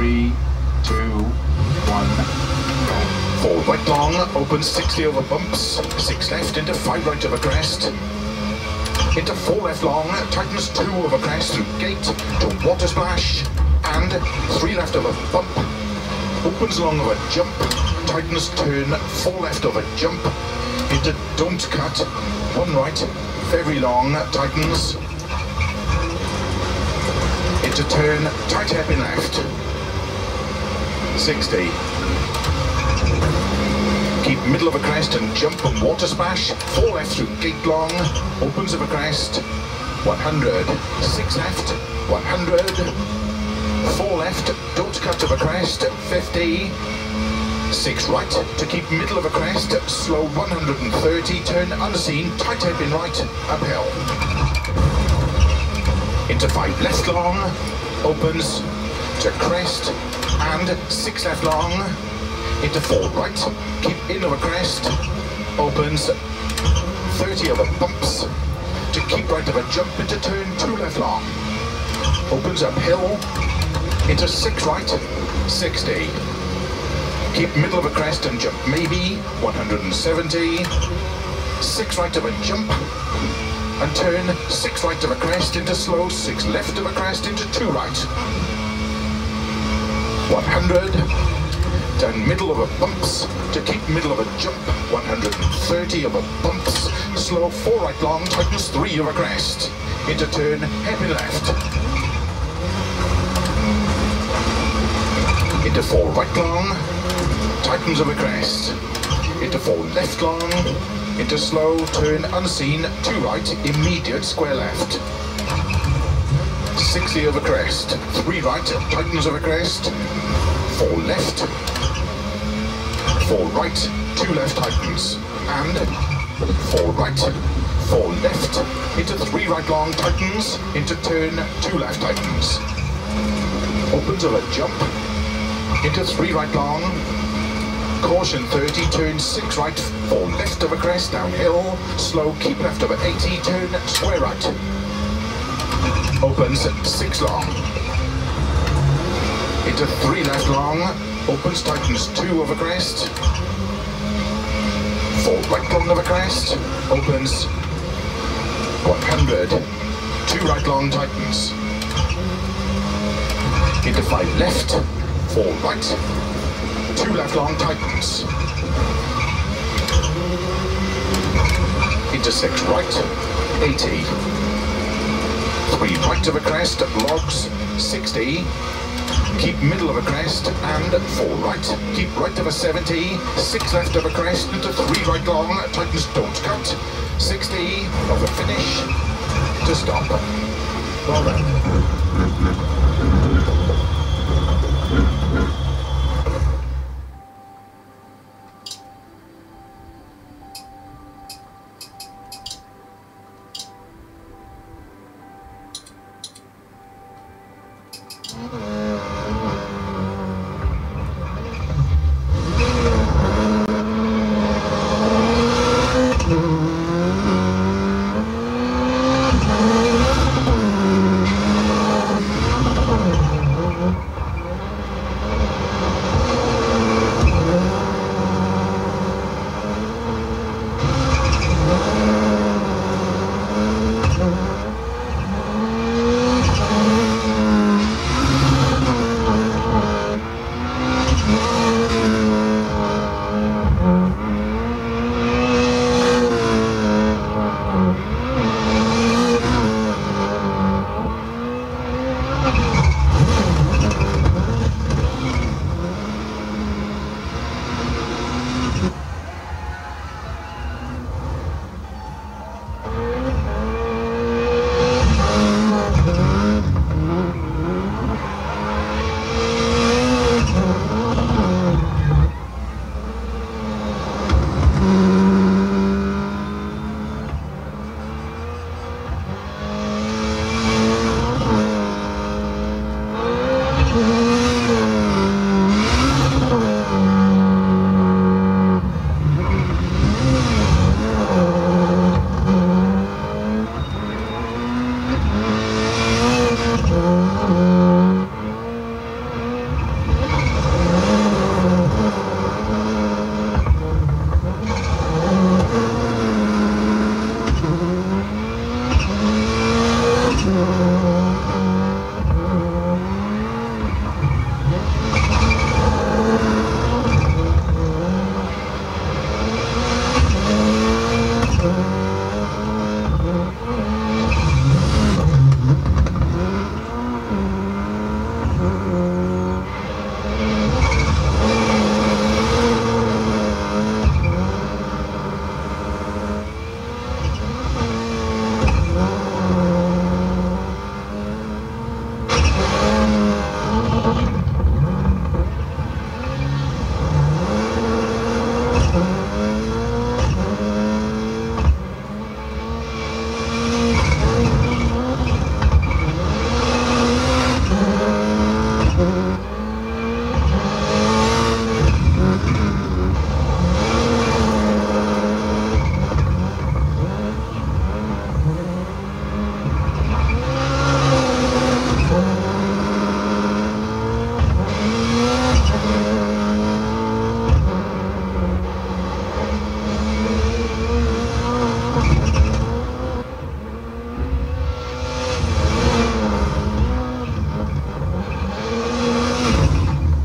Three, two, one, go. Four right long, open 60 over bumps, six left into five right over crest. Into four left long, tightens two over crest through gate to water splash, and three left over bump. Opens long over jump, tightens turn, four left over jump, into don't cut, one right, very long, tightens, into turn, tight hairpin left, 60. Keep middle of a crest and jump and water splash, four left through gate long, opens of a crest, 100, six left, 100, four left, don't cut of a crest, 50, Six right. To keep middle of a crest, slow 130, turn unseen, tight hairpin right, uphill. Into five. Left long, opens to crest, and six left long, into four right, keep in a crest, opens 30 over bumps, to keep right of a jump into turn two left long, opens uphill, into six right, 60. Keep middle of a crest and jump. Maybe, 170. Six right of a jump. And turn six right of a crest into slow, six left of a crest into two right. 100. Down middle of a bumps to keep middle of a jump, 130 of a bumps. Slow four right long, tightens three of a crest. Into turn, hairpin left. Into four right long, tightens of a crest. Into four left long, into slow, turn unseen, two right, immediate square left. 60 over crest, three right, tightens of a crest, four left, four right, two left tightens, and four right, four left, into three right long tightens, into turn, two left tightens. Opens of a jump, into three right long, caution 30, turn 6 right, 4 left of a crest, downhill, slow, keep left over 80, turn square right. Opens 6 long. Into 3 left long, opens, tightens 2 of a crest. 4 right long a crest, opens 100, 2 right long tightens. Into 5 left, 4 right, two left long tightens. Into six right, 80. Three right of a crest, logs, 60. Keep middle of a crest and four right. Keep right of a 70. Six left of a crest into three right long. Tightens don't cut. 60 of a finish to stop. Well done. Mm-hmm.